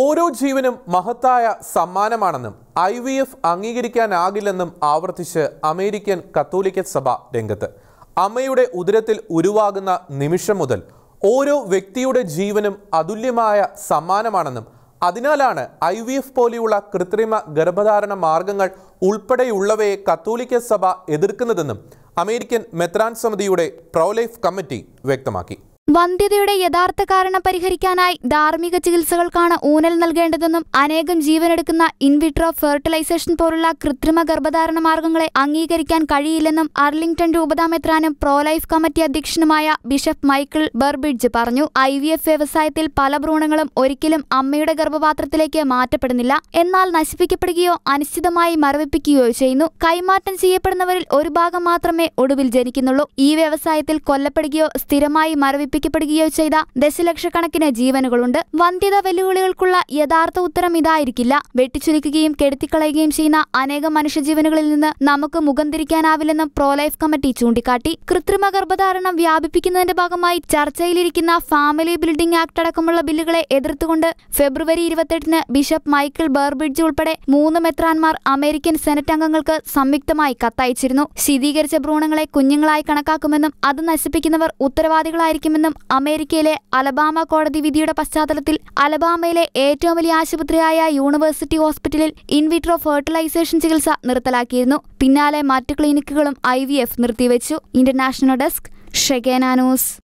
ഓരോ ജീവനും മഹത്തായ സമ്മാനമാണെന്നും ഐ വി എഫ് അംഗീകരിക്കാനാകില്ലെന്നും ആവർത്തിച്ച് അമേരിക്കൻ കത്തോലിക്ക സഭ രംഗത്ത്. അമ്മയുടെ ഉദരത്തിൽ ഉരുവാകുന്ന നിമിഷം മുതൽ ഓരോ വ്യക്തിയുടെ ജീവനും അതുല്യമായ സമ്മാനമാണെന്നും അതിനാലാണ് ഐ വി എഫ് പോലെയുള്ള കൃത്രിമ ഗർഭധാരണ മാർഗങ്ങൾ ഉൾപ്പെടെയുള്ളവയെ കത്തോലിക്ക സഭ എതിർക്കുന്നതെന്നും അമേരിക്കൻ മെത്രാൻ സമിതിയുടെ പ്രോലൈഫ് കമ്മിറ്റി വ്യക്തമാക്കി. വന്ധ്യതയുടെ യഥാർത്ഥ കാരണം പരിഹരിക്കാനായി ധാർമ്മിക ചികിത്സകൾക്കാണ് ഊന്നൽ നൽകേണ്ടതെന്നും അനേകം ജീവനെടുക്കുന്ന ഇൻവിട്രോ ഫെർട്ടിലൈസേഷൻ പോലുള്ള കൃത്രിമ ഗർഭധാരണ മാർഗങ്ങളെ അംഗീകരിക്കാൻ കഴിയില്ലെന്നും അർലിംഗ്ടൺ രൂപതാമെത്രാനും പ്രോലൈഫ് കമ്മിറ്റി അധ്യക്ഷനുമായ ബിഷപ്പ് മൈക്കിൾ ബെർബിഡ്ജ് പറഞ്ഞു. ഐ വി എഫ് വ്യവസായത്തിൽ പല ഭ്രൂണങ്ങളും ഒരിക്കലും അമ്മയുടെ ഗർഭപാത്രത്തിലേക്ക് മാറ്റപ്പെടുന്നില്ല. എന്നാൽ നശിപ്പിക്കപ്പെടുകയോ അനിശ്ചിതമായി മരവിപ്പിക്കുകയോ ചെയ്യുന്നു. കൈമാറ്റം ചെയ്യപ്പെടുന്നവരിൽ ഒരു ഭാഗം മാത്രമേ ഒടുവിൽ ജനിക്കുന്നുള്ളൂ. ഈ വ്യവസായത്തിൽ കൊല്ലപ്പെടുകയോ സ്ഥിരമായി മരവിപ്പിക്കപ്പെടുകയോ ചെയ്ത ദശലക്ഷക്കണക്കിന് ജീവനുകളുണ്ട്. വന്ധ്യത വെല്ലുവിളികൾക്കുള്ള യഥാർത്ഥ ഉത്തരം ഇതായിരിക്കില്ല. വെട്ടിച്ചുരുക്കുകയും കെടുത്തിക്കളയുകയും ചെയ്യുന്ന അനേകം മനുഷ്യജീവനുകളിൽ നിന്ന് നമുക്ക് മുഖം തിരിക്കാനാവില്ലെന്നും പ്രോലൈഫ് കമ്മിറ്റി ചൂണ്ടിക്കാട്ടി. കൃത്രിമ ഗർഭധാരണം വ്യാപിപ്പിക്കുന്നതിന്റെ ഭാഗമായി ചർച്ചയിലിരിക്കുന്ന ഫാമിലി ബിൽഡിംഗ് ആക്ട് അടക്കമുള്ള ബില്ലുകളെ എതിർത്തുകൊണ്ട് ഫെബ്രുവരി ഇരുപത്തെട്ടിന് ബിഷപ്പ് മൈക്കിൾ ബേർബിഡ്ജ് ഉൾപ്പെടെ മൂന്ന് മെത്രാൻമാർ അമേരിക്കൻ സെനറ്റ് അംഗങ്ങൾക്ക് സംയുക്തമായി കത്തയച്ചിരുന്നു. ശീതീകരിച്ച ഭ്രൂണങ്ങളെ കുഞ്ഞുങ്ങളായി കണക്കാക്കുമെന്നും അത് നശിപ്പിക്കുന്നവർ ഉത്തരവാദികളായിരിക്കുമെന്നും അമേരിക്കയിലെ അലബാമ കോടതി വിധിയുടെ പശ്ചാത്തലത്തിൽ അലബാമയിലെ ഏറ്റവും വലിയ ആശുപത്രിയായ യൂണിവേഴ്സിറ്റി ഹോസ്പിറ്റലിൽ ഇൻവിട്രോ ഫെർട്ടിലൈസേഷൻ ചികിത്സ നിർത്തലാക്കിയിരുന്നു. പിന്നാലെ മറ്റ് ക്ലിനിക്കുകളും ഐ നിർത്തിവെച്ചു. ഇന്റർനാഷണൽ ഡെസ്ക് ഷെഗേന ന്യൂസ്.